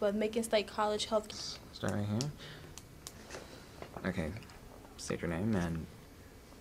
But Macon State College Health. Start right here. Okay, state your name and.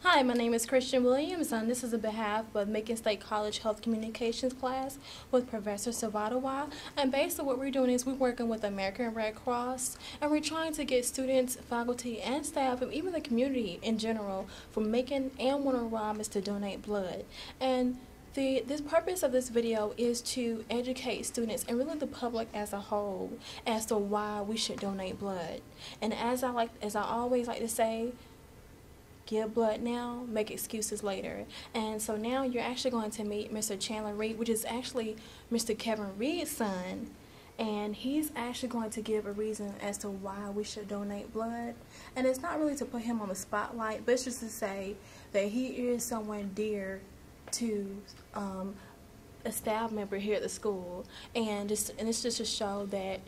Hi, my name is Christian Williams, and this is a behalf of Macon State College Health Communications class with Professor Savadawa. And basically, what we're doing is we're working with American Red Cross, and we're trying to get students, faculty, and staff, and even the community in general, from Macon and Warner Robins to donate blood. And the this purpose of this video is to educate students and really the public as a whole as to why we should donate blood. And as I like as I always like to say, give blood now, make excuses later. And so now you're actually going to meet Mr. Chandler Reid, which is actually Mr. Kevin Reid's son. And he's actually going to give a reason as to why we should donate blood. And it's not really to put him on the spotlight, but it's just to say that he is someone dear to um, a staff member here at the school, and just and it's just to show that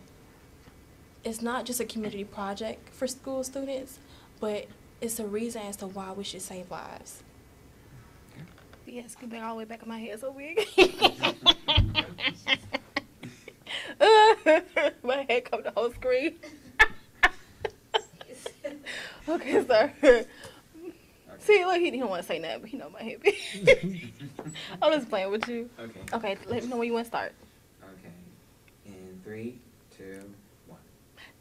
it's not just a community project for school students, but it's a reason as to why we should save lives. Yes, get back all the way back in my head so big. my head covered the whole screen. okay, sir. See, look, he didn't want to say that, but he know my hippie. I'm just playing with you. Okay. Okay, let me know when you want to start. Okay. In three, two, one.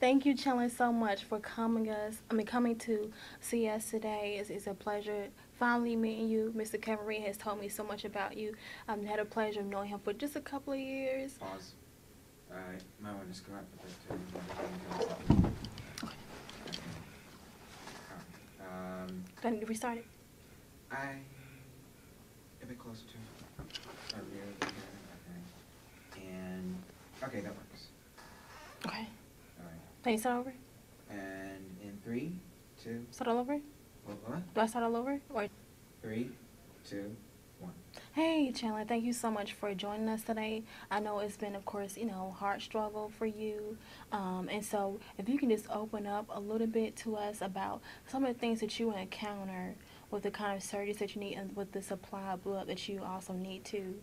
Thank you, Chandler, so much for coming us. I mean, coming to see us today. It's, it's a pleasure finally meeting you. Mr. Kevin Reid has told me so much about you. I've had a pleasure of knowing him for just a couple of years. Pause. Alright, might want to screw up with this too. Okay. Um, Do I need to restart it? I. A bit closer to. Or the Okay. And. Okay, that works. Okay. Alright. Can you start over? And in three, two. Start all over? What? what? Do I start all over? Or Three, two, one. Hey, Chandler, thank you so much for joining us today. I know it's been, of course, you know, hard struggle for you. Um, and so if you can just open up a little bit to us about some of the things that you encounter with the kind of surgeries that you need and with the supply of blood that you also need to.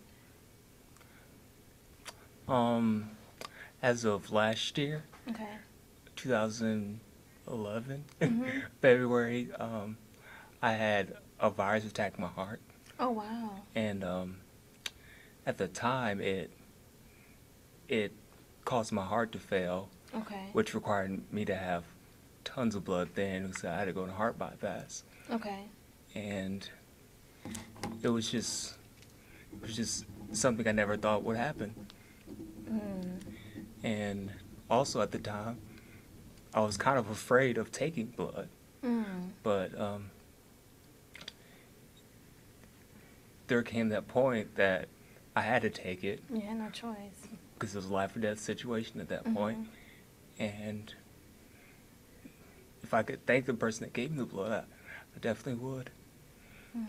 Um, as of last year, Okay. 2011, Mhm. February, um, I had a virus attack my heart, Oh, wow. and um, at the time it it caused my heart to fail, Okay. which required me to have tons of blood then, so I had to go on a heart bypass, Okay. and it was just it was just something I never thought would happen. Mm. And also at the time, I was kind of afraid of taking blood, Mm. but um, there came that point that I had to take it Yeah, no choice. because it was a life or death situation at that Mhm. point. And if I could thank the person that gave me the blood, I, I definitely would. Mm.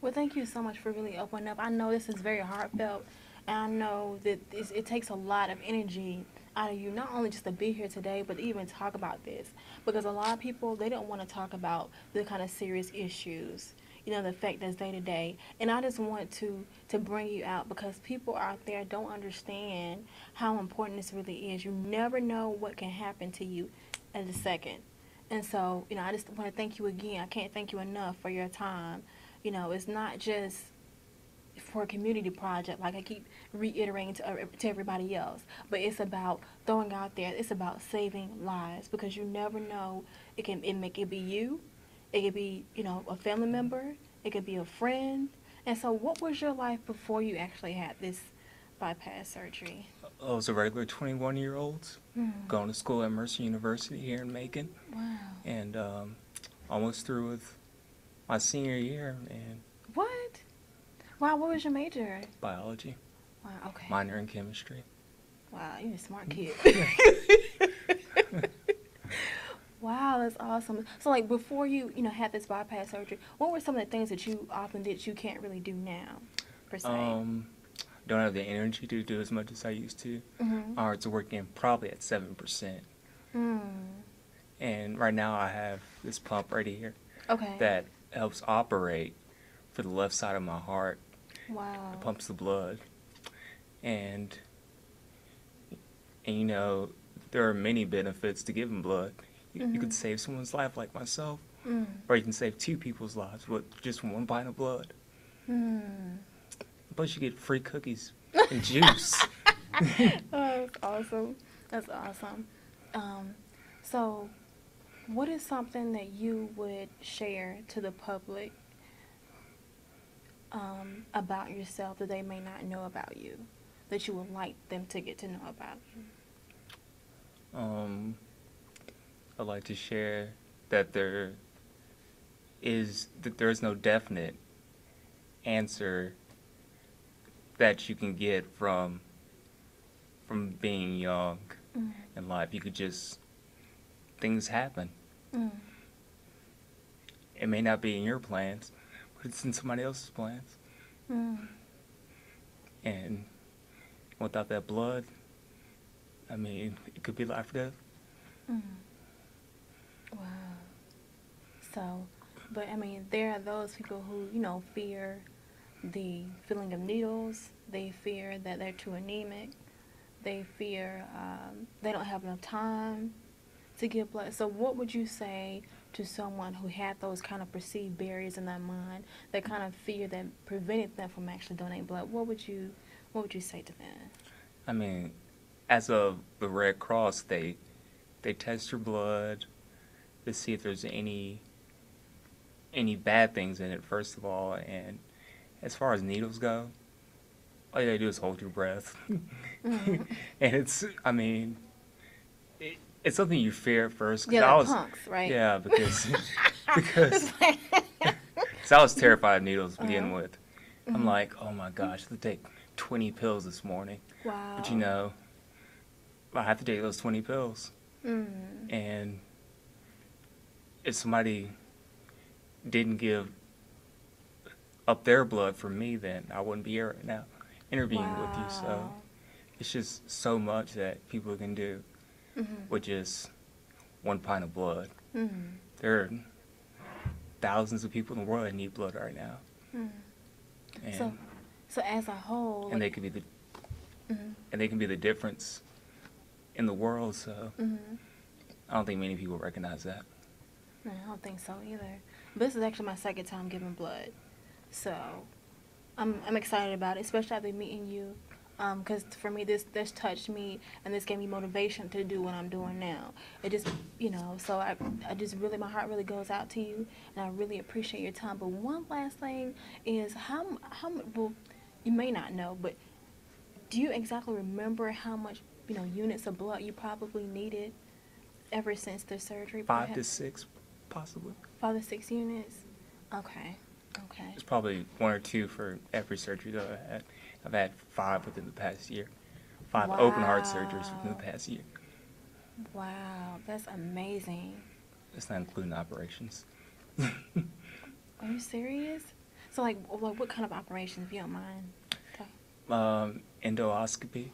Well, thank you so much for really opening up. I know this is very heartfelt, and I know that it takes a lot of energy out of you, not only just to be here today, but even talk about this. Because a lot of people, they don't want to talk about the kind of serious issues, you know, the fact that's day to day. And I just want to, to bring you out because people out there don't understand how important this really is. You never know what can happen to you in a second. And so, you know, I just want to thank you again. I can't thank you enough for your time. You know, it's not just for a community project, like I keep reiterating to, uh, to everybody else, but it's about throwing out there. It's about saving lives because you never know. It can it make it be you, it could be you know a family member, it could be a friend. And so, what was your life before you actually had this bypass surgery? I was a regular 21 year old Hmm. going to school at Mercer University here in Macon, Wow. and um, almost through with my senior year And What? Wow. What was your major? biology, Wow. Okay. minor in chemistry. Wow, you're a smart kid. wow, that's awesome. So, like, before you, you know, had this bypass surgery, what were some of the things that you often did you can't really do now, per se? Um, don't have the energy to do as much as I used to. mm-hmm. My heart's working probably at seven percent, mm. and right now I have this pump right here Okay. that helps operate for the left side of my heart. wow. It pumps the blood, and And you know, there are many benefits to giving blood. You, you could save someone's life, like myself, Mm. or you can save two people's lives with just one pint of blood. Mm. Plus, you get free cookies and juice. oh, that's awesome. That's awesome. Um, so, what is something that you would share to the public um, about yourself that they may not know about you, that you would like them to get to know about you? Um, I'd like to share that there is that there is no definite answer that you can get from from being young Mm. in life. You could just things happen. Mm. It may not be in your plans, but it's in somebody else's plans. Mm. And without that blood, I mean, it could be life or death. So, but I mean, there are those people who, you know, fear the feeling of needles. They fear that they're too anemic. They fear um, they don't have enough time to give blood. So, what would you say to someone who had those kind of perceived barriers in their mind, that kind of fear that prevented them from actually donating blood? What would you, what would you say to them? I mean, as of the Red Cross, they they test your blood to see if there's any any bad things in it. First of all, and as far as needles go, all you gotta do is hold your breath, Mhm. and it's I mean, it, it's something you fear at first. 'cause Yeah, I was, punks, right? Yeah, because because 'cause I was terrified of needles to begin Uh-huh. with. I'm Mhm. like, oh my gosh, I have to take 20 pills this morning. wow. But you know, I have to take those 20 pills. Mm. And if somebody didn't give up their blood for me, then I wouldn't be here right now interviewing with you. So it's just so much that people can do Mhm. with just one pint of blood. Mhm. There are thousands of people in the world that need blood right now. Mhm. And, So, so as a whole, and they like, could be the mhm, and they can be the difference in the world. So mhm. I don't think many people recognize that. I don't think so either. This is actually my second time giving blood, so I'm I'm excited about it, especially after meeting you, um, because for me this this touched me and this gave me motivation to do what I'm doing now. It just you know, so I I just really my heart really goes out to you, and I really appreciate your time. But one last thing is how how well you may not know, but do you exactly remember how much you know units of blood you probably needed ever since the surgery? Five to six, possibly. Five to six units. Okay. Okay. It's probably one or two for every surgery that I've had. I've had five within the past year. Five open heart surgeries within the past year. Wow, that's amazing. That's not including operations. Are you serious? So like, like what kind of operations, if you don't mind? um, endoscopy,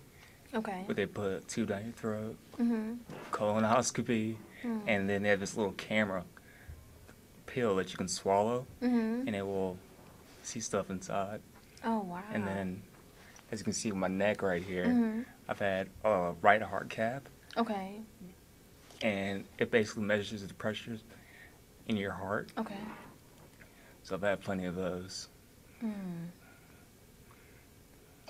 Okay. where they put a tube down your throat. Mhm. Colonoscopy, Mm. and then they have this little camera pill that you can swallow, Mhm. and it will see stuff inside. Oh wow. And then, as you can see with my neck right here, Mhm. I've had a right heart cath, Okay. and it basically measures the pressures in your heart. Okay. So I've had plenty of those. Mm.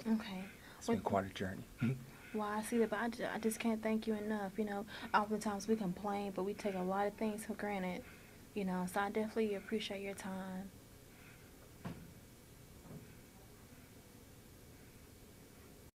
Okay. It's been quite a journey. Well, I see that, but I just, I just can't thank you enough. You know, oftentimes we complain, but we take a lot of things for granted. You know, so I definitely appreciate your time.